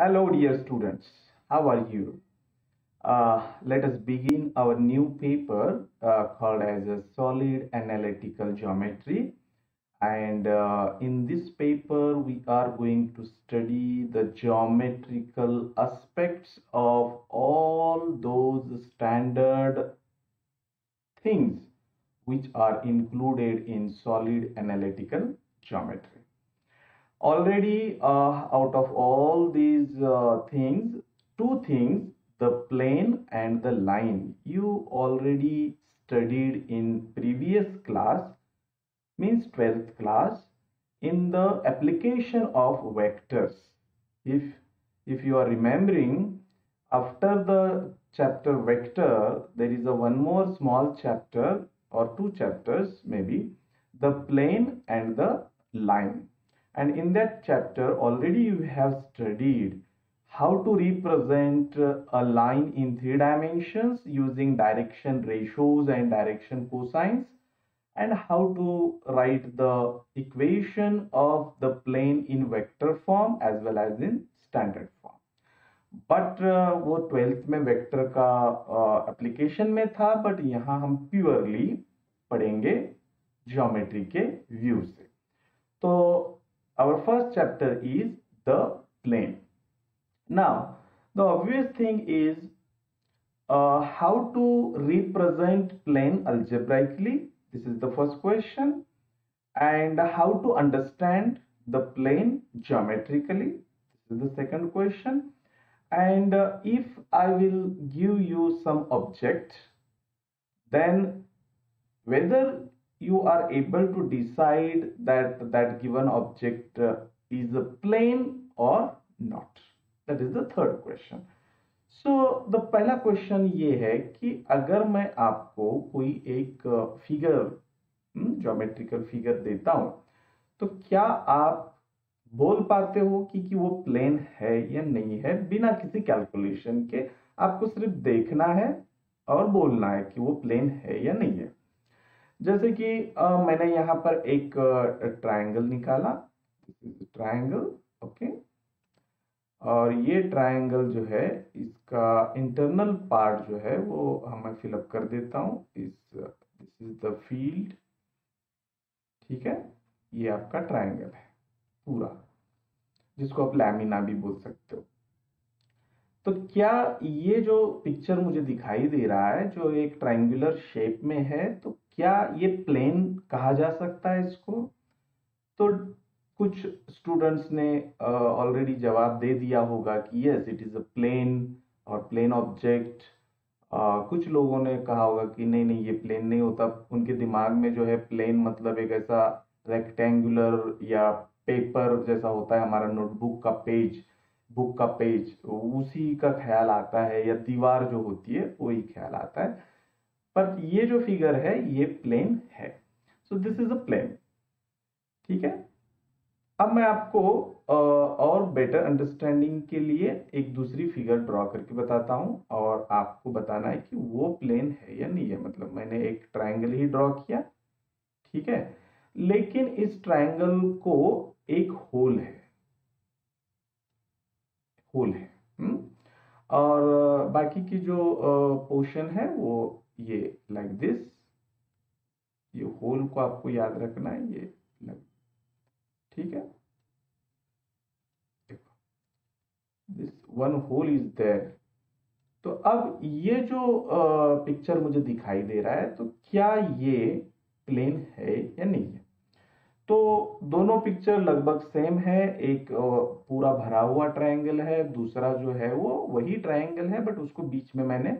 Hello, dear students. How are you? Uh, let us begin our new paper uh, called as a solid analytical geometry. And uh, in this paper, we are going to study the geometrical aspects of all those standard things which are included in solid analytical geometry already uh, out of all these uh, things two things the plane and the line you already studied in previous class means 12th class in the application of vectors. If if you are remembering after the chapter vector there is a one more small chapter or two chapters maybe the plane and the line and in that chapter already you have studied how to represent a line in three dimensions using direction ratios and direction cosines and how to write the equation of the plane in vector form as well as in standard form but वो twelfth में vector का application में था but यहाँ हम purely पढ़ेंगे geometry के view से तो our first chapter is the plane. Now the obvious thing is uh, how to represent plane algebraically. This is the first question. And how to understand the plane geometrically. This is the second question. And uh, if i will give you some object then whether you are able to decide that that given object uh, is a plane or not. That is the third question. So so, the पहला question ये है कि अगर मैं आपको कोई एक figure geometrical figure देता हूँ तो क्या आप बोल पाते हो कि, कि वो प्लेन है या नहीं है? बिना किसी कैलकुलेशन के आपको सिर्फ़ देखना है और बोलना है कि वो प्लेन है या नहीं है। जैसे कि आ, मैंने यहाँ पर एक ट्रायंगल निकाला। ट्रायंगल ओके और ये ट्रायंगल जो है इसका इंटरनल पार्ट जो है वो हम फिलअप कर देता हूँ। इस दिस इज़ द फ़ील्ड ठीक है? ये आपका ट्रायंगल है पूरा जिसको आप लैमिना भी बोल सकते हो। तो क्या ये जो पिक्चर मुझे दिखाई दे रहा है जो एक ट्रायंगुलर शेप में है तो क्या ये प्लेन कहा जा सकता है इसको? तो कुछ स्टूडेंट्स ने ऑलरेडी uh, जवाब दे दिया होगा कि yes it is a plane और प्लेन ऑब्जेक्ट कुछ लोगों ने कहा होगा कि नहीं नहीं ये प्लेन नहीं होता। उनके दिमाग में जो है प्लेन मतलब एक ऐसा रेक्टेंगुलर या पेपर जैसा होता है हमारा नोटबुक का पेज बुक का पेज उसी का ख्याल आता है या दीवार जो होती है वही ख्याल आता है। पर ये जो फिगर है, ये प्लेन है। So this is a plane ठीक है? अब मैं आपको और बेटर अंडरस्टैंडिंग के लिए एक दूसरी फिगर ड्रॉ करके बताता हूँ और आपको बताना है कि वो प्लेन है या नहीं है। मतलब मैंने एक ट्रायंगल ही ड्रॉ किया, ठीक है? लेकिन इस ट्रायंगल को एक होल है। होल है हुँ? हम्म? और बाकी की जो पोर्शन है, वो ये लाइक like दिस ये होल को आपको याद रखना है, ये ठीक है? देखो this one hole is there तो अब ये जो पिक्चर मुझे दिखाई दे रहा है तो क्या ये प्लेन है या नहीं है? तो दोनों पिक्चर लगभग सेम है, एक पूरा भरा हुआ ट्रायंगल है, दूसरा जो है वो वही ट्रायंगल है बट उसको बीच में मैंने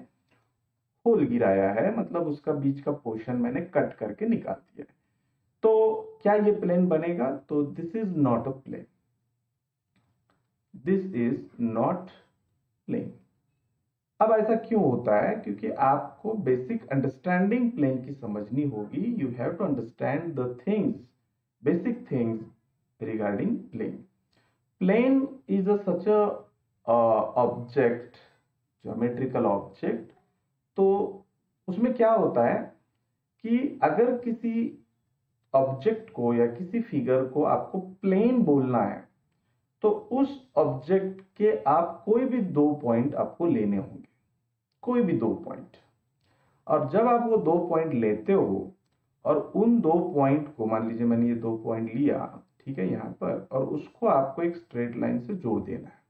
होल गिराया है मतलब उसका बीच का पोर्शन मैंने कट करके निकाल दिया है। तो क्या ये प्लेन बनेगा? तो this is not a plane this is not plane अब ऐसा क्यों होता है? क्योंकि आपको बेसिक अंडरस्टैंडिंग प्लेन की समझनी होगी। You have to understand the things things regarding plane. Plane is a such a uh, object, geometrical object. तो उसमें क्या होता है कि अगर किसी ऑब्जेक्ट को या किसी फिगर को आपको प्लेन बोलना है तो उस ऑब्जेक्ट के आप कोई भी दो पॉइंट आपको लेने होंगे। कोई भी दो पॉइंट और जब आप वो दो पॉइंट लेते हो, और उन दो पॉइंट को, मान लीजिए मैंने ये दो पॉइंट लिया, ठीक है, यहाँ पर, और उसको आपको एक स्ट्रेट लाइन से जोड़ देना है।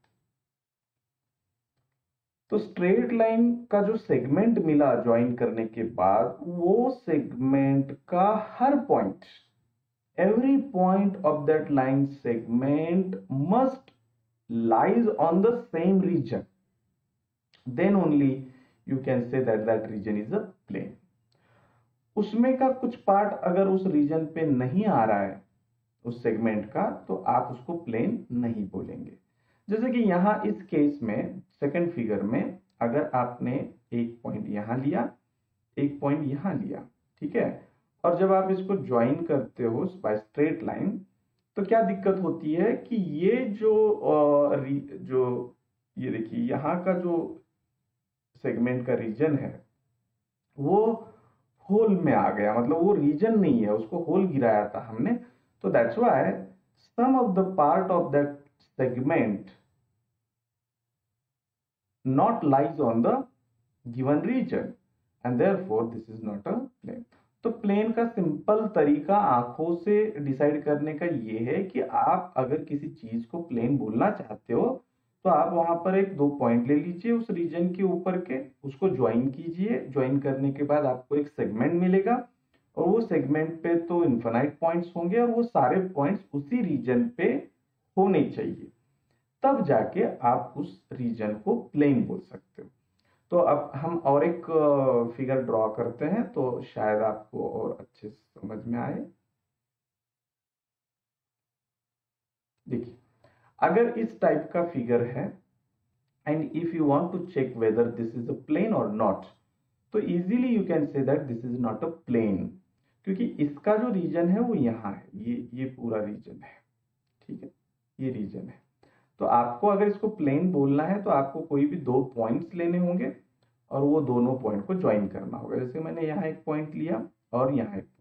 तो स्ट्रेट लाइन का जो सेगमेंट मिला ज्वाइन करने के बाद, वो सेगमेंट का हर point every point of that line segment must lies on the same region then only you can say that that region is a plane उसमें का कुछ पार्ट अगर उस रीजन पे नहीं आ रहा है, उस सेगमेंट का तो आप उसको प्लेन नहीं बोलेंगे। जैसे कि यहाँ इस केस में सेकंड फिगर में अगर आपने एक पॉइंट यहाँ लिया, एक पॉइंट यहाँ लिया, ठीक है? और जब आप इसको ज्वाइन करते हो बाय स्ट्रेट लाइन तो क्या दिक्कत होती है कि ये जो जो, ये देखिए, यहाँ का जो सेगमेंट का रीजन है, वो होल में आ गया। मतलब वो रीजन नहीं है, उसको होल गिराया था हमने। तो that's why some of the part of that segment not lies on the given region, and therefore this is not a plane. तो प्लेन का सिंपल तरीका आँखों से डिसाइड करने का ये है कि आप अगर किसी चीज़ को प्लेन बोलना चाहते हो तो आप वहाँ पर एक दो पॉइंट ले लीजिए उस रीजन के ऊपर के, उसको ज्वाइन कीजिए। ज्वाइन करने के बाद आपको एक सेगमेंट मिलेगा, और वो सेगमेंट पे तो इन्फाइनाइट पॉइंट्स होंगे, और वो सारे पॉइंट्स उसी रीजन पे होने चाहिए। तब जाके आप उस रीजन को प्लेन बोल सकते हो। तो अब हम और एक फिगर ड्रॉ करते हैं तो शायद आपको और अच्छे से समझ में आए। देखिए, अगर इस टाइप का फिगर है and if you want to check whether this is a plane और नॉट तो easily you can say that this is not a plane क्योंकि इसका जो रीजन है वो यहाँ है, ये ये पूरा रीजन है। ठीक है? ये रीजन है। तो आपको अगर इसको प्लेन बोलना है तो आपको कोई भी दो पॉइंट्स लेने होंगे और वो दोनों पॉइंट को ज्वाइन करना होगा। जैसे मैंने यहाँ एक पॉइंट लिया और यहाँ एक पॉइंट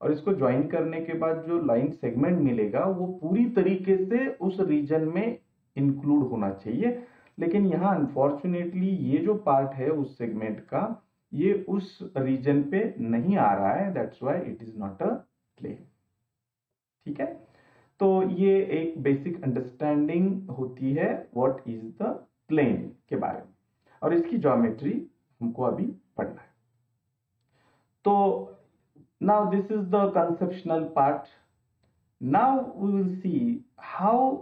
और इसको ज्वाइन करने के बाद जो लाइन सेगमेंट मिलेगा, वो पूरी तरीके से उस रीजन में इंक्लूड होना चाहिए। लेकिन यहाँ अनफॉर्चुनेटली ये जो पार्ट है उस सेगमेंट का, ये उस रीजन पे नहीं आ रहा है। That's why it is not a plane ठीक है? तो ये एक बेसिक अंडरस्टैंडिंग होती है व्हाट इज़ द प्लेन के बारे में। और इसकी ज्योमेट्री हमको अभी पढ़ना है। तो now this is the conceptional part now we will see how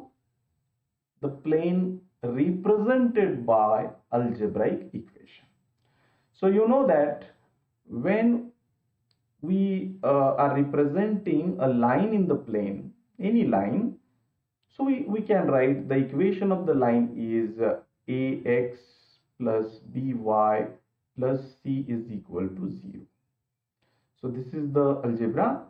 the plane represented by algebraic equation so you know that when we are representing a line in the plane any line. So we, we can write the equation of the line is uh, ax plus by plus c is equal to 0. So this is the algebra,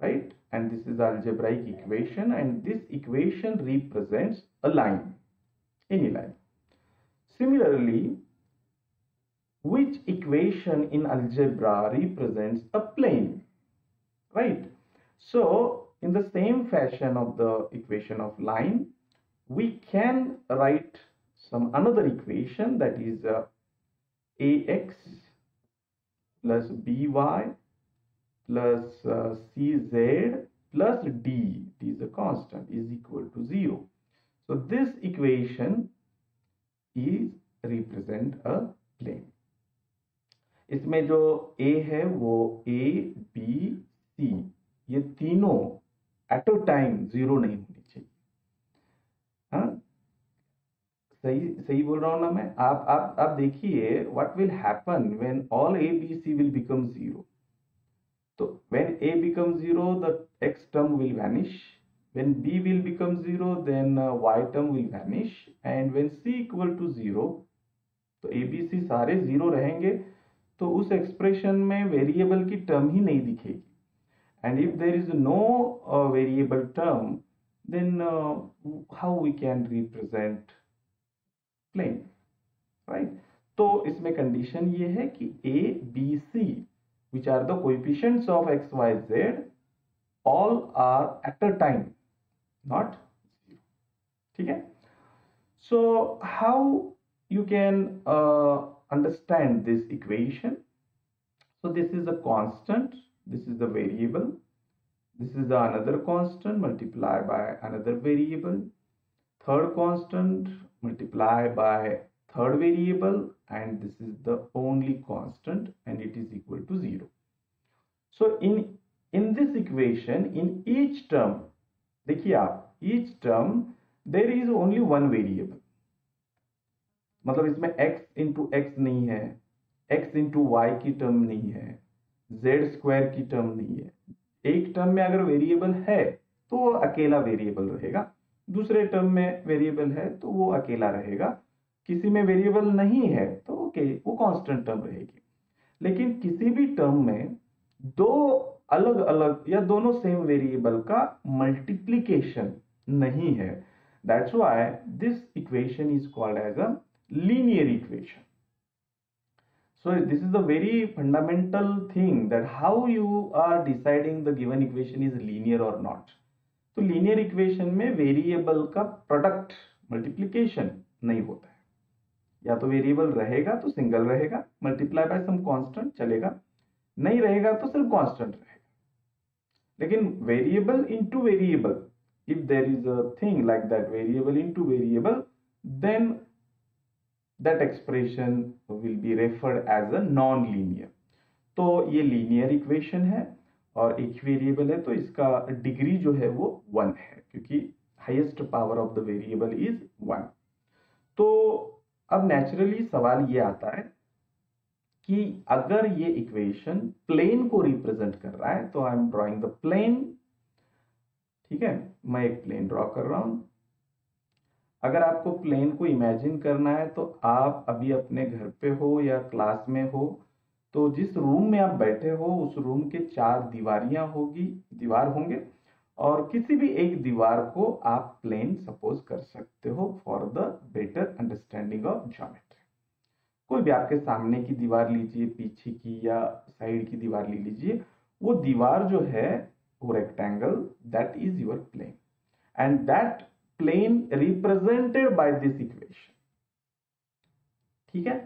right? And this is algebraic equation and this equation represents a line, any line. Similarly, which equation in algebra represents a plane, right? So in the same fashion of the equation of line, we can write some another equation that is uh, ax plus by plus uh, cz plus d, d is a constant, is equal to 0. So this equation is represent a plane. इसमें जो a है वो a, b, c ये तीनों at a time zero नहीं होनी चाहिए। हाँ? सही सही बोल रहा हूँ ना मैं? आप आप आप देखिए what will happen when all A B C will become zero तो when A become zero the X term will vanish b will become zero then uh, y term will vanish. And when c equal to zero तो A B सी सारे zero रहेंगे तो उस expression में variable की term ही नहीं दिखेगी। and if there is no uh, variable term then uh, how we can represent plane right तो इसमें कंडीशन ये है कि a b c which are the coefficients of x y z all are at a time not zero ठीक है so how you can uh, understand this equation so this is a constant this is the variable this is the another constant multiplied by another variable third constant multiplied by third variable and this is the only constant and it is equal to 0 so in in this equation in each term देखिए आप each term there is only one variable मतलब इसमें x into x नहीं है x into Y की term नहीं है z square की टर्म नहीं है। एक टर्म में अगर वेरिएबल है तो वो अकेला वेरिएबल रहेगा। दूसरे टर्म में वेरिएबल है तो वो अकेला रहेगा। किसी में वेरिएबल नहीं है तो ओके वो कांस्टेंट टर्म रहेगी। लेकिन किसी भी टर्म में दो अलग अलग या दोनों सेम वेरिएबल का मल्टीप्लीकेशन नहीं है। That's why this equation is called as a linear equation so this is the very fundamental thing that how you are deciding the given equation is linear or not तो linear equation में variable का product multiplication नहीं होता है या तो variable रहेगा तो सिंगल रहेगा मल्टीप्लाई बाय सम कांस्टेंट चलेगा नहीं रहेगा तो सिर्फ़ कांस्टेंट रहेगा लेकिन variable into variable if there is a thing like that variable into variable then that expression will be referred as a non-linear. तो ये लीनियर इक्वेशन है और एक वेरिएबल है तो इसका डिग्री जो है वो वन है, क्योंकि highest power of the variable is one तो अब नेचुरली सवाल ये आता है कि अगर ये इक्वेशन प्लेन को रिप्रेजेंट कर रहा है तो I am drawing the plane ठीक है? मैं एक प्लेन ड्रॉ कर रहा हूँ। अगर आपको प्लेन को इमेजिन करना है तो आप अभी अपने घर पे हो या क्लास में हो तो जिस रूम में आप बैठे हो, उस रूम के चार दीवारियाँ होगी, दीवार होंगे, और किसी भी एक दीवार को आप प्लेन सपोज़ कर सकते हो for the better understanding of geometry. कोई भी आपके सामने की दीवार लीजिए, पीछे की या साइड की दीवार ले लीजिए, वो दीवार जो है वो rectangle that is your plane and that plane represented by this equation ठीक है?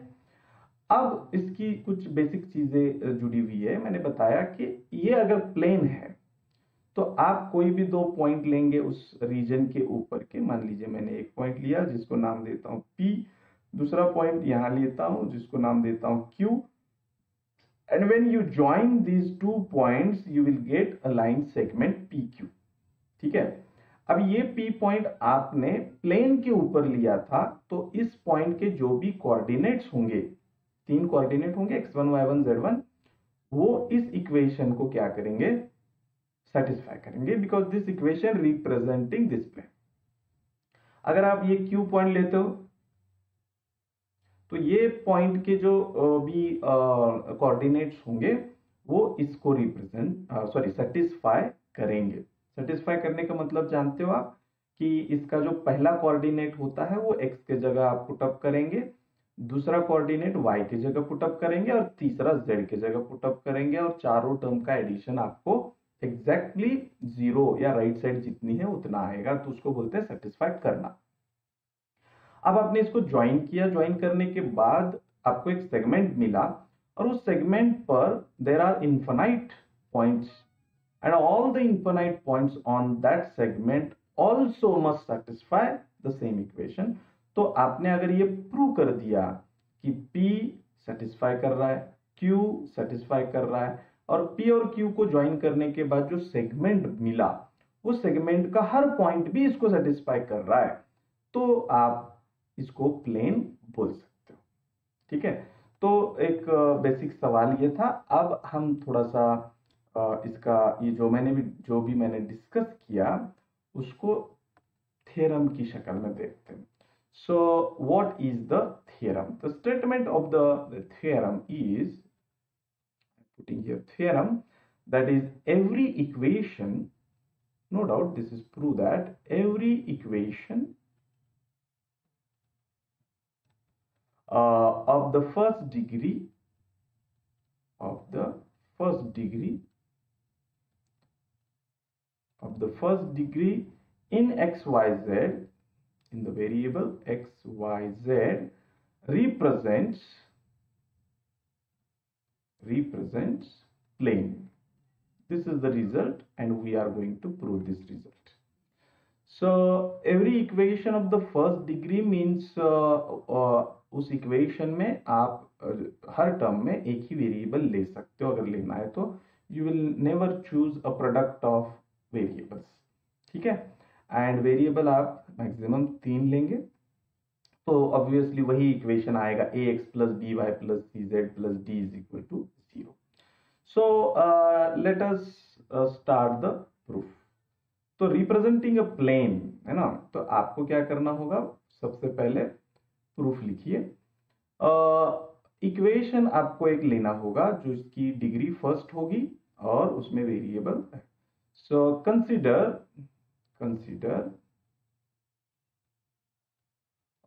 अब इसकी कुछ बेसिक चीज़ें जुड़ी हुई है। मैंने बताया कि ये अगर प्लेन है तो आप कोई भी दो पॉइंट लेंगे उस रीजन के ऊपर के। मान लीजिए मैंने एक पॉइंट लिया, जिसको नाम देता हूँ P, दूसरा पॉइंट यहाँ लेता हूँ, जिसको नाम देता हूँ Q and when you join these two points, you will get a line segment PQ ठीक है? अब ये P पॉइंट आपने प्लेन के ऊपर लिया था तो इस पॉइंट के जो भी कोऑर्डिनेट्स होंगे, तीन कोऑर्डिनेट होंगे x1 y1 z1 वो इस इक्वेशन को क्या करेंगे? सेटिस्फाई करेंगे because this equation representing this plane अगर आप ये क्यू पॉइंट लेते हो तो ये पॉइंट के जो भी कोऑर्डिनेट्स होंगे, वो इसको रिप्रेजेंट सॉरी सेटिस्फाई करेंगे। सेटिस्फाई करने का मतलब जानते हो आप कि इसका जो पहला कोऑर्डिनेट होता है वो एक्स के जगह आप पुटअप करेंगे, दूसरा कोऑर्डिनेट y की जगह पुटअप करेंगे और तीसरा जेड की जगह पुटअप करेंगे और चारों टर्म का एडिशन आपको एग्जैक्टली exactly ज़ीरो या राइट right साइड जितनी है उतना आएगा तो उसको बोलते हैं सेटिस्फाइड करना। अब आपने इसको ज्वाइन किया। ज्वाइन करने के बाद आपको एक सेगमेंट मिला और उस सेगमेंट पर there are infinite points and all the infinite points on that segment also must satisfy the same equation तो आपने अगर ये प्रूव कर दिया कि P सेटिस्फाई कर रहा है, Q सेटिस्फाई कर रहा है, और P और Q को ज्वाइन करने के बाद जो सेगमेंट मिला, वो सेगमेंट का हर पॉइंट भी इसको सेटिस्फाई कर रहा है। तो आप इसको प्लेन बोल सकते हो। ठीक है? तो एक बेसिक सवाल ये था। अब हम थोड़ा सा इसका ये जो मैंने भी, जो भी मैंने डिस्कस किया, उसको थेरम की शक्ल में देखते हैं। So what is the theorem the statement of the theorem is putting your theorem that is every equation no doubt this is prove that every equation of the first degree of the first degree of the first degree in xyz in the variable x, y, z represents represents plane. This is the result and we are going to prove this result. So every equation of the first degree means uh, uh, उस equation में आप uh, हर term में एक ही variable ले सकते हो अगर लेना है तो you will never choose a product of variable आप मैक्सिमम तीन लेंगे तो ऑब्वियसली वही इक्वेशन आएगा A X plus B Y plus C Z plus D is equal to zero so let us start the proof तो representing a plane है ना? तो आपको क्या करना होगा? सबसे पहले प्रूफ लिखिए। इक्वेशन uh, आपको एक लेना होगा जो इसकी डिग्री फ़र्स्ट होगी और उसमें वेरिएबल है। So consider consider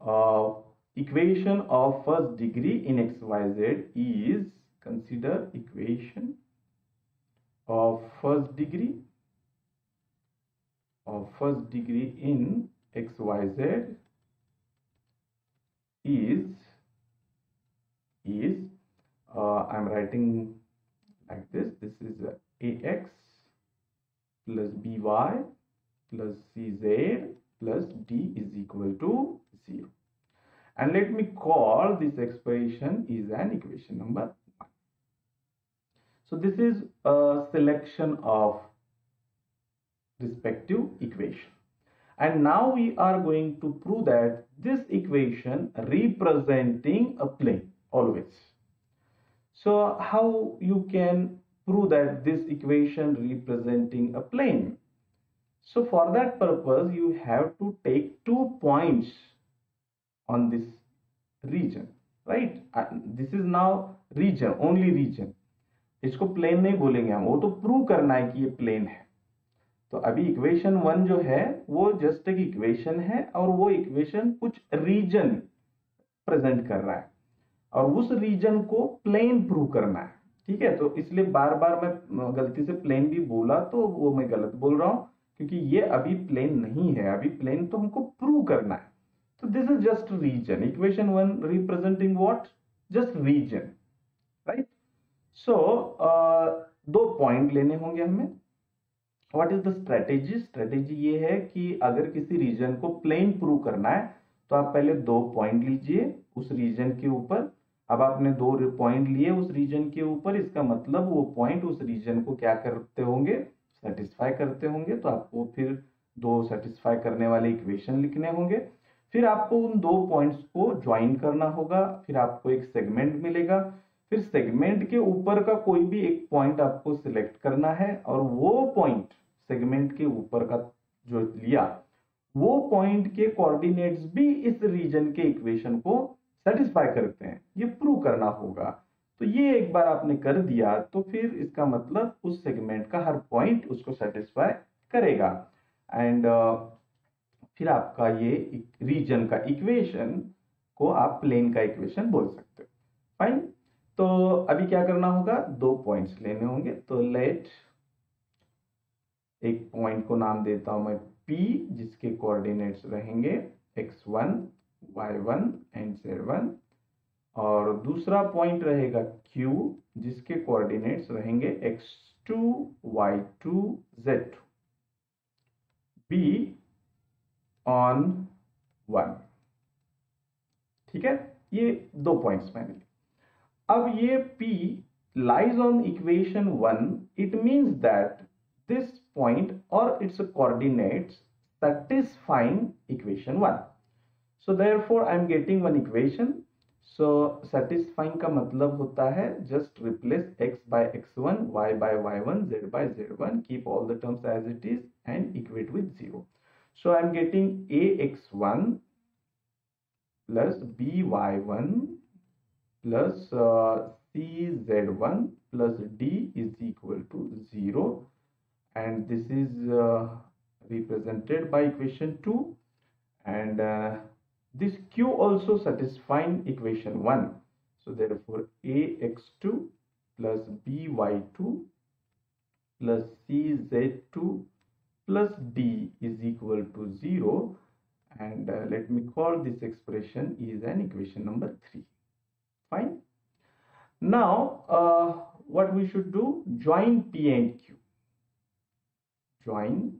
uh, equation of first degree in xyz is consider equation of first degree of first degree in xyz is is uh, I'm writing like this. This is ax plus by plus cz plus d is equal to 0 and let me call this expression is an equation number 1 so this is a selection of respective equation. And now we are going to prove that this equation representing a plane always. So how you can prove that this equation representing a plane so for that purpose, you have to take two points on this region, right? Uh, this is now region, only region. इसको plane नहीं बोलेंगे हम। वो तो prove करना है कि ये प्लेन है। तो अभी इक्वेशन वन जो है वो जस्ट एक इक्वेशन है और वो इक्वेशन कुछ रीजन प्रेजेंट कर रहा है। और उस रीजन को प्लेन प्रूव करना है। ठीक है? तो इसलिए बार बार मैं गलती से प्लेन भी बोला तो वो मैं गलत बोल रहा हूँ। क्योंकि ये अभी प्लेन नहीं है, अभी प्लेन तो हमको प्रूव करना है। तो this is just region equation one representing what just region right so दो पॉइंट लेने होंगे हमें। What is the strategy strategy ये है कि अगर किसी रीजन को प्लेन प्रूव करना है तो आप पहले दो पॉइंट लीजिए उस रीजन के ऊपर। अब आपने दो पॉइंट लिए उस रीजन के ऊपर, इसका मतलब वो पॉइंट उस रीजन को क्या करते होंगे? सेटिस्फाई करते होंगे तो आपको फिर दो सेटिस्फाई करने वाले इक्वेशन लिखने होंगे। फिर आपको उन दो पॉइंट्स को ज्वाइन करना होगा, फिर आपको एक सेगमेंट मिलेगा। फिर सेगमेंट के ऊपर का कोई भी एक पॉइंट आपको सिलेक्ट करना है, और वो पॉइंट सेगमेंट के ऊपर का जो लिया, वो पॉइंट के कोऑर्डिनेट्स भी इस रीजन के इक्वेशन को सेटिस्फाई करते हैं। ये प्रूव करना होगा। तो ये एक बार आपने कर दिया तो फिर इसका मतलब उस सेगमेंट का हर पॉइंट उसको सेटिस्फाई करेगा। एंड uh, फिर आपका ये रीजन का इक्वेशन को आप प्लेन का इक्वेशन बोल सकते हो। फाइन तो अभी क्या करना होगा? दो पॉइंट्स लेने होंगे। तो लेट एक पॉइंट को नाम देता हूँ मैं P जिसके कोऑर्डिनेट्स रहेंगे x1, y1 एंड z1 और दूसरा पॉइंट रहेगा Q जिसके कोऑर्डिनेट्स रहेंगे x2, y2, z2 B on one ठीक है ये दो पॉइंट्स मैंने अब ये P lies on equation 1 it means that this point or its coordinates satisfying equation 1 so therefore i am getting one equation so so, satisfying का मतलब होता है just replace x by x1 y by y1 z by z1 keep all the terms as it is and equate with zero so I am getting ax1 plus by1 plus uh, cz1 plus d is equal to 0 and this is uh, represented by equation 2 and uh, this q also satisfying equation 1 so therefore ax2 plus by2 plus cz2 plus d is equal to 0 and uh, let me call this expression is an equation number 3 fine. Now uh, what we should do? Join p and q. Join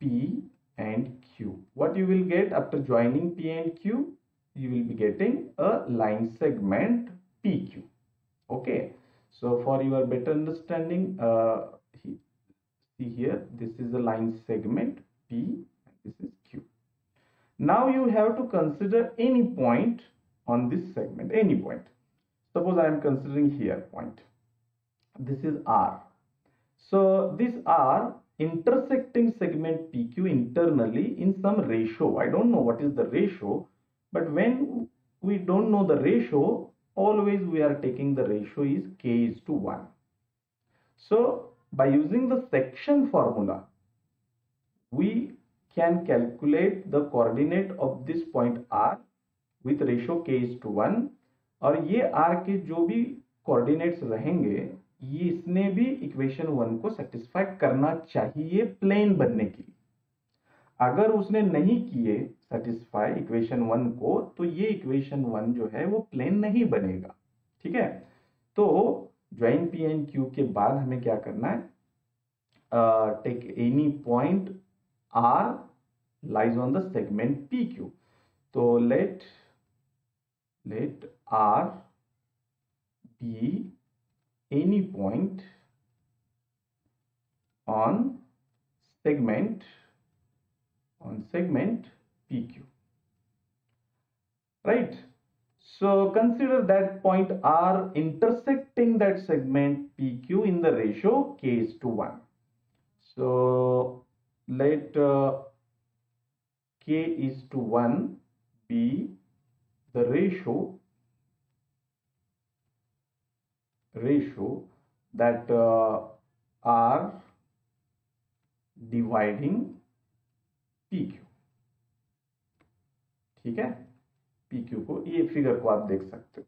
p and q. What you will get after joining p and q you will be getting a line segment pq okay. So for your better understanding uh, see here this is a line segment p this is q. Now you have to consider any point on this segment any point. Suppose i am considering here point. This is r. So this r intersecting segment pq internally in some ratio i don't know what is the ratio but when we don't know the ratio always we are taking the ratio is k is to 1 so by using the section formula, we can calculate the coordinate of this point r with ratio k is to 1 और ये r के जो भी coordinates रहेंगे ये इसने भी equation one को सेटिस्फाई करना चाहिए प्लेन बनने के लिए। अगर उसने नहीं किए सेटिस्फाई इक्वेशन वन को तो ये इक्वेशन वन जो है वो प्लेन नहीं बनेगा। ठीक है? तो ज्वाइन पी एंड क्यू के बाद हमें क्या करना है? Take any point R lies on the segment P Q तो let let R be any point on segment on segment PQ right? So consider that point R intersecting that segment PQ in the ratio k is to 1 so let uh, k is to 1 be the ratio ratio that uh, R dividing PQ. ठीक है? Q को ये figure को आप देख सकते हो।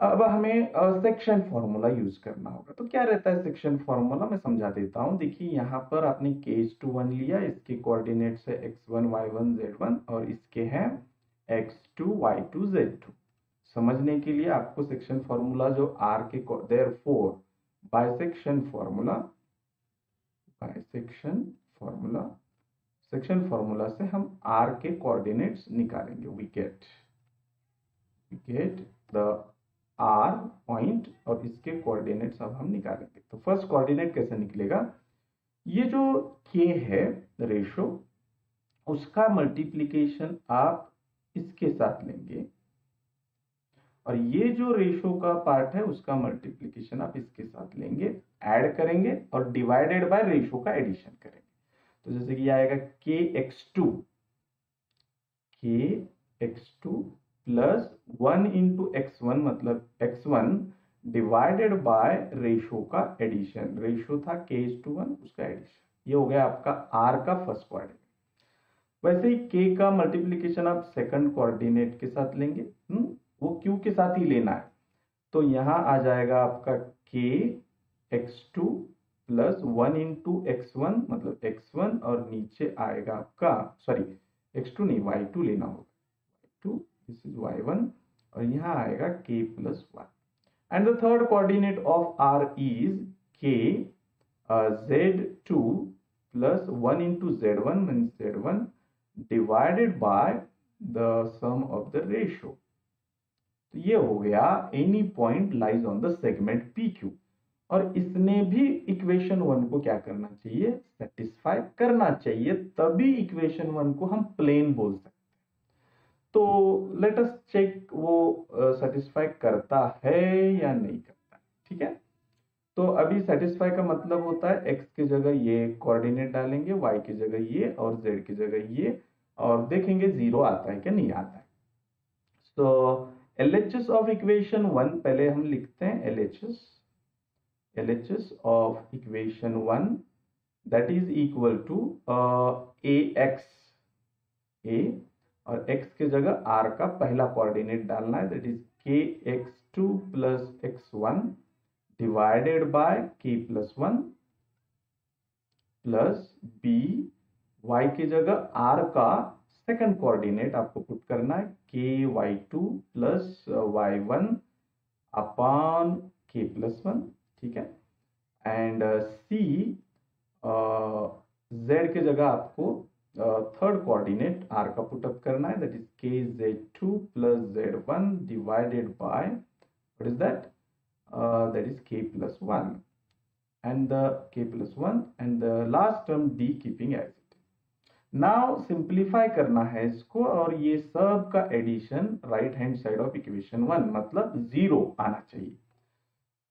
अब हमें सेक्शन फॉर्मूला यूज़ करना होगा। तो क्या रहता है सेक्शन फॉर्मूला मैं समझा देता हूँ। देखिए यहाँ पर आपने के केस टू वन लिया। इसके कोऑर्डिनेट्स है X one Y one Z one और इसके हैं X two Y two Z two समझने के लिए आपको सेक्शन फॉर्मूला जो आर के there for bisection formula bisection formula section formula से हम आर के कोऑर्डिनेट्स निकालेंगे. We get we get the R point और इसके कोऑर्डिनेट्स अब हम निकालेंगे. तो फ़र्स्ट कोऑर्डिनेट कैसे निकलेगा? ये जो के है रेशो उसका मल्टीप्लीकेशन आप इसके साथ लेंगे. और ये जो रेशो का पार्ट है, उसका मल्टीप्लीकेशन आप इसके साथ लेंगे ऐड करेंगे और डिवाइडेड बाय रेशो का एडिशन करेंगे। तो जैसे कि आएगा K X two K X two plus one into X one मतलब X one divided by ratio का एडिशन रेशो था के एस टू वन उसका एडिशन ये हो गया आपका आर का फ़र्स्ट कोऑर्डिनेट वैसे ही के का मल्टीप्लीकेशन आप सेकंड कोऑर्डिनेट के साथ लेंगे। हुँ? वो क्यू के साथ ही लेना है। तो यहाँ आ जाएगा आपका K X two plus one into X one मतलब एक्स वन और नीचे आएगा आपका सॉरी एक्स टू नहीं वाई टू लेना होगा। To this is Y one और यहाँ आएगा K plus one and the third coordinate of R is K Z two plus one into Z one mean Z one divided by the sum of the ratio तो ये हो गया any point lies on the segment P Q और इसने भी equation one को क्या करना चाहिए? सेटिस्फाई करना चाहिए। तभी इक्वेशन वन को हम प्लेन बोल सकते तो लेट अस चेक वो सेटिस्फाई uh, करता है या नहीं करता। ठीक है? तो अभी सेटिस्फाई का मतलब होता है एक्स की जगह ये कोऑर्डिनेट डालेंगे वाई की जगह ये और जेड की जगह ये और देखेंगे ज़ीरो आता है क्या नहीं आता है। तो L H S of equation one पहले हम लिखते हैं L H S LHS of equation 1 that is equal to uh, AX A और x के जगह r का पहला कोऑर्डिनेट डालना है that is K X two plus X one divided by K plus one plus B y की जगह r का सेकंड कोऑर्डिनेट आपको पुट करना है K Y two plus Y one upon K plus one ठीक है? एंड सी जेड के जगह आपको थर्ड कोऑर्डिनेट आर का पुटअप करना है that is K Z two plus Z one divided by what is that that is K plus one and the, k plus 1 and the last term it simplify करना है इसको और ये सब का addition right hand side of equation one मतलब zero आना चाहिए।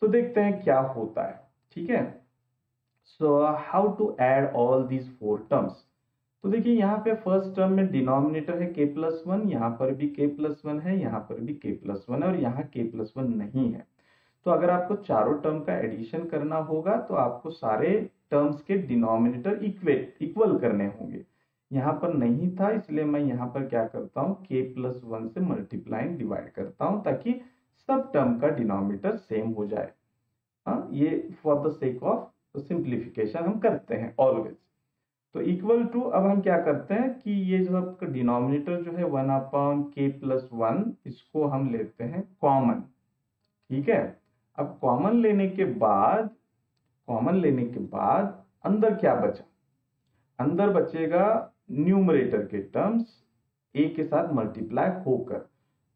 तो देखते हैं क्या होता है, ठीक है? So how to add all these four terms तो देखिए यहाँ पे फ़र्स्ट टर्म में डिनोमिनेटर है के प्लस वन यहाँ पर भी के प्लस वन है, यहाँ पर भी के प्लस वन है और यहाँ के प्लस वन नहीं है। तो अगर आपको चारों टर्म का एडिशन करना होगा तो आपको सारे टर्म्स के डिनोमिनेटर इक्वेट इक्वल करने होंगे। यहाँ पर नहीं था, इसलिए मैं यहाँ पर क्या करता हूँ के प्लस वन से मल्टीप्लाइंग डिवाइड करता हूँ, ताकि सब टर्म का डिनोमिनेटर सेम हो जाए। हाँ ये for the sake of simplification हम करते हैं ऑलवेज तो इक्वल टू अब हम क्या करते हैं कि ये जो आपका डिनोमिनेटर जो है one upon K plus one इसको हम लेते हैं कॉमन ठीक है? अब कॉमन लेने के बाद कॉमन लेने के बाद अंदर क्या बचा? अंदर बचेगा न्यूमरेटर के टर्म्स ए के साथ मल्टीप्लाई होकर।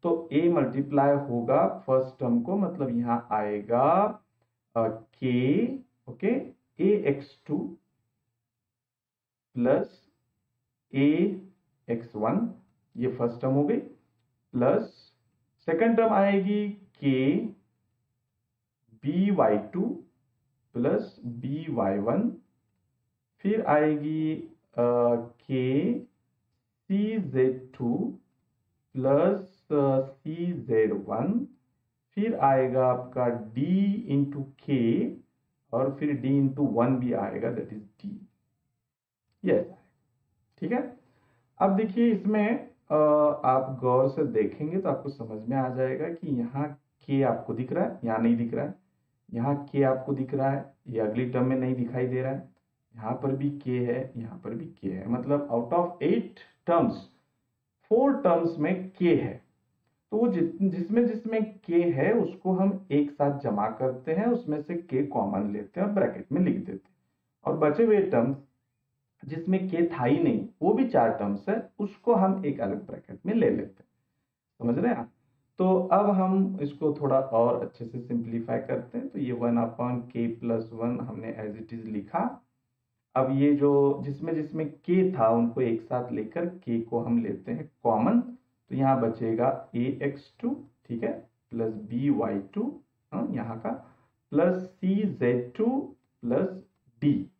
तो ए मल्टीप्लाई होगा फ़र्स्ट टर्म को मतलब यहाँ आएगा K okay A X two plus A X one ये फ़र्स्ट टर्म हो गई प्लस सेकंड टर्म आएगी K B Y two plus B Y one फिर आएगी Z two plus C Z one फिर आएगा आपका d इंटू के और फिर d इंटू वन भी आएगा दैट इज़ d यस ठीक है? अब देखिए इसमें आप गौर से देखेंगे तो आपको समझ में आ जाएगा कि यहाँ के आपको दिख रहा है, यहाँ नहीं दिख रहा है। यहाँ के आपको दिख रहा है, ये अगली टर्म में नहीं दिखाई दे रहा है। यहाँ पर भी के है, यहाँ पर भी के है। मतलब out of eight terms four terms में के है। तो जिसमें जिसमें के है, उसको हम एक साथ जमा करते हैं, उसमें से के कॉमन लेते हैं और ब्रैकेट में लिख देते हैं। और बचे हुए टर्म्स जिसमें के था ही नहीं, वो भी चार टर्म्स है, उसको हम एक अलग ब्रैकेट में ले लेते हैं। समझ रहे हैं तो अब हम इसको थोड़ा और अच्छे से सिंप्लीफाई करते हैं। तो ये one upon K plus one हमने एज इट इज़ लिखा। अब ये जो जिसमें जिसमें के था, उनको एक साथ लेकर के को हम लेते हैं कॉमन तो यहाँ बचेगा ए एक्स टू ठीक है? प्लस बी वाई टू यहाँ का। Plus C Z two plus D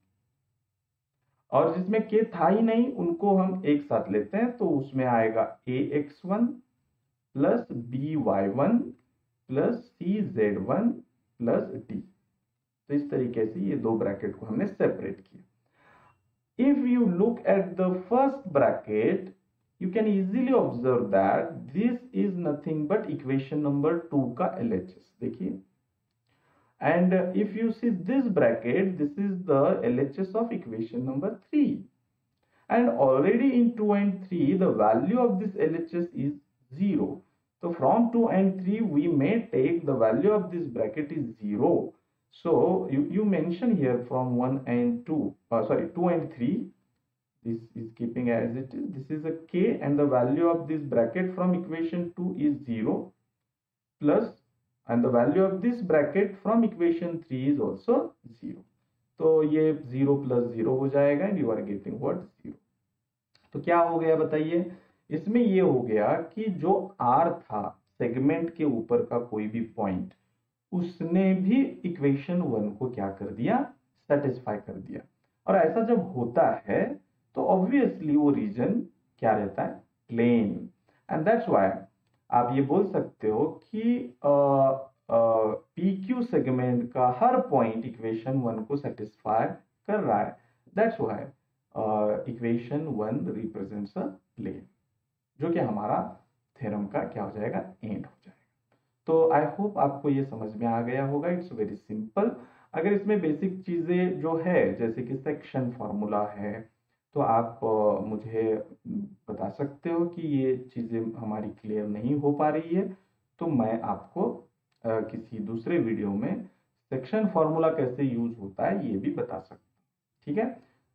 और जिसमें के था ही नहीं, उनको हम एक साथ लेते हैं तो उसमें आएगा A X one plus B Y one plus C Z one plus D तो इस तरीके से ये दो ब्रैकेट को हमने सेपरेट किया। If you look at the first bracket you can easily observe that this is nothing but equation number 2 का LHS देखिए and uh, if you see this bracket this is the LHS of equation number 3 and already in 2 and 3 the value of this LHS is 0. So from 2 and 3 we may take the value of this bracket is 0. So you, you mention here from 1 and 2 uh, sorry 2 and 3 this is keeping as it is this is a k and the value of this bracket from equation 2 is 0 plus and the value of this bracket from equation 3 is also 0 तो ये 0 plus 0 हो जाएगा and you are getting what 0 तो क्या हो गया बताइए इसमें ये हो गया कि जो आर था सेगमेंट के ऊपर का कोई भी पॉइंट उसने भी इक्वेशन वन को क्या कर दिया सेटिस्फाई कर दिया और ऐसा जब होता है तो ऑब्वियसली वो रीजन क्या रहता है? प्लेन एंड दैट्स वाई आप ये बोल सकते हो कि पी क्यू सेगमेंट का हर पॉइंट इक्वेशन वन को सेटिस्फाई कर रहा है। That's why equation one represents a plane जो कि हमारा थ्योरम का क्या हो जाएगा? एंड हो जाएगा। तो आई होप आपको ये समझ में आ गया होगा। इट्स वेरी सिंपल अगर इसमें बेसिक चीज़ें जो है, जैसे कि सेक्शन फॉर्मूला है तो आप मुझे बता सकते हो कि ये चीज़ें हमारी क्लियर नहीं हो पा रही है तो मैं आपको किसी दूसरे वीडियो में सेक्शन फॉर्मूला कैसे यूज़ होता है, ये भी बता सकता हूँ। ठीक है?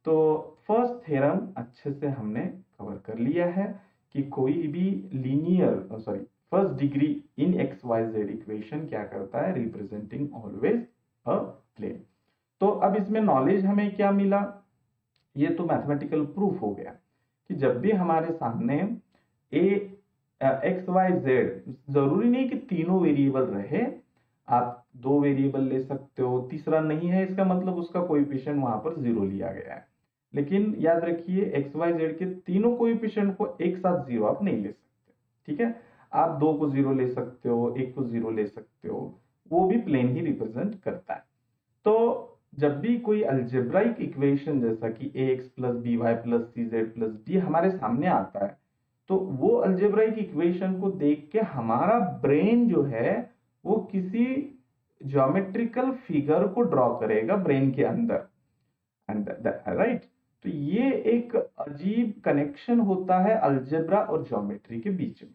तो फ़र्स्ट थ्योरम अच्छे से हमने कवर कर लिया है कि कोई भी linear sorry first degree in X Y Z equation क्या करता है? रिप्रेजेंटिंग ऑलवेज अ प्लेन तो अब इसमें नॉलेज हमें क्या मिला? ये तो मैथमेटिकल प्रूफ हो गया कि जब भी हमारे सामने ए एक्स वाई जेड ज़रूरी नहीं कि तीनों वेरिएबल रहे, आप दो वेरिएबल ले सकते हो, तीसरा नहीं है, इसका मतलब उसका कोएफिशिएंट वहाँ पर ज़ीरो लिया गया है। लेकिन याद रखिए एक्स वाई जेड के तीनों कोएफिशिएंट को एक साथ ज़ीरो आप नहीं ले सकते, ठीक है? आप दो को ज़ीरो ले सकते हो, एक को ज़ीरो ले सकते हो, वो भी प्लेन ही रिप्रेजेंट करता है। तो जब भी कोई अल्जेब्राइक इक्वेशन जैसा कि A X plus B Y plus C Z plus D हमारे सामने आता है तो वो अल्जेब्राइक इक्वेशन को देख के हमारा ब्रेन जो है, वो किसी ज्योमेट्रिकल फिगर को ड्रॉ करेगा ब्रेन के अंदर। एंड राइट तो ये एक अजीब कनेक्शन होता है अल्जेब्रा और ज्योमेट्री के बीच में।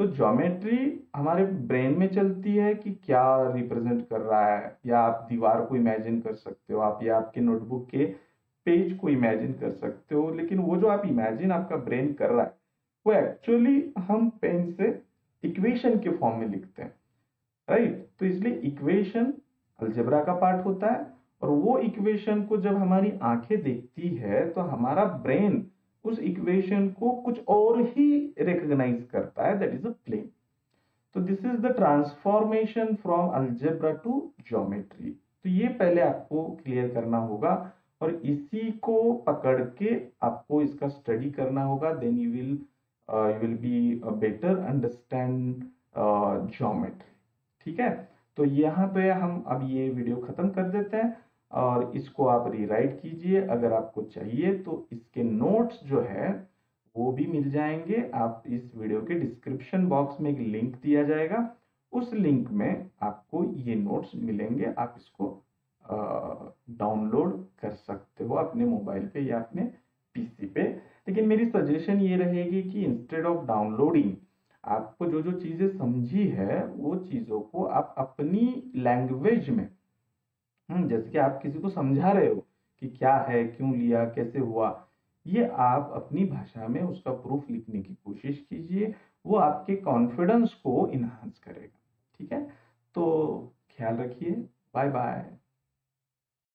तो ज्योमेट्री हमारे ब्रेन में चलती है कि क्या रिप्रेजेंट कर रहा है? या आप दीवार को इमेजिन कर सकते हो, आप या आपके नोटबुक के पेज को इमेजिन कर सकते हो, लेकिन वो जो आप इमेजिन आपका ब्रेन कर रहा है, वो एक्चुअली हम पेन से इक्वेशन के फॉर्म में लिखते हैं राइट तो इसलिए इक्वेशन अल्जेब्रा का पार्ट होता है और वो इक्वेशन को जब हमारी आँखें देखती है तो हमारा ब्रेन उस इक्वेशन को कुछ और ही रिकॉग्नाइज करता है दैट इज़ अ प्लेन तो this is the transformation from algebra to geometry तो ये पहले आपको क्लियर करना होगा और इसी को पकड़ के आपको इसका स्टडी करना होगा then you will you will be better understand geometry ठीक है? तो यहाँ पे हम अब ये वीडियो खत्म कर देते हैं। और इसको आप रीराइट कीजिए। अगर आपको चाहिए तो इसके नोट्स जो है, वो भी मिल जाएँगे। आप इस वीडियो के डिस्क्रिप्शन बॉक्स में एक लिंक दिया जाएगा। उस लिंक में आपको ये नोट्स मिलेंगे। आप इसको डाउनलोड कर सकते हो अपने मोबाइल पे या अपने पीसी पे। लेकिन मेरी सजेशन ये रहेगी कि इंस्टेड ऑफ़ डाउनलोडिंग आपको जो जो चीज़ें समझी है, वो चीज़ों को आप अपनी लैंग्वेज में हम्म जैसे कि आप किसी को समझा रहे हो कि क्या है, क्यों लिया, कैसे हुआ, ये आप अपनी भाषा में उसका प्रूफ लिखने की कोशिश कीजिए। वो आपके कॉन्फिडेंस को इन्हांस करेगा। ठीक है? तो ख्याल रखिए। Bye bye